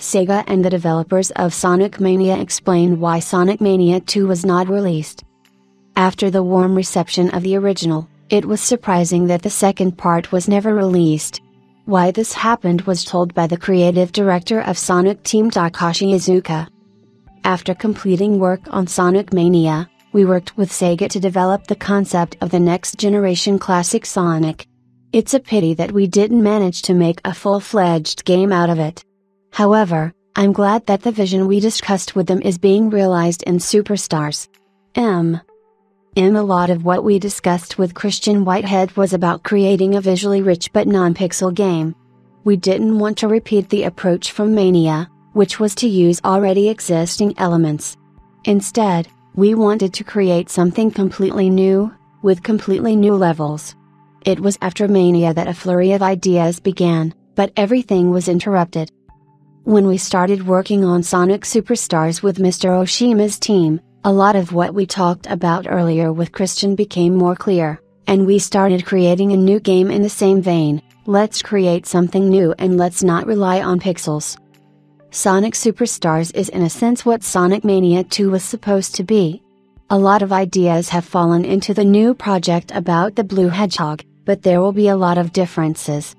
Sega and the developers of Sonic Mania explained why Sonic Mania 2 was not released. After the warm reception of the original, it was surprising that the second part was never released. Why this happened was told by the creative director of Sonic Team Takashi Iizuka. After completing work on Sonic Mania, we worked with Sega to develop the concept of the next generation classic Sonic. It's a pity that we didn't manage to make a full fledged game out of it. However, I'm glad that the vision we discussed with them is being realized in Superstars. M. In a lot of what we discussed with Christian Whitehead was about creating a visually rich but non pixel game. We didn't want to repeat the approach from Mania, which was to use already existing elements. Instead, we wanted to create something completely new, with completely new levels. It was after Mania that a flurry of ideas began, but everything was interrupted. When we started working on Sonic Superstars with Mr. Oshima's team, a lot of what we talked about earlier with Christian became more clear, and we started creating a new game in the same vein let's create something new and let's not rely on pixels. Sonic Superstars is in a sense what Sonic Mania 2 was supposed to be. A lot of ideas have fallen into the new project about the Blue Hedgehog, but there will be a lot of differences.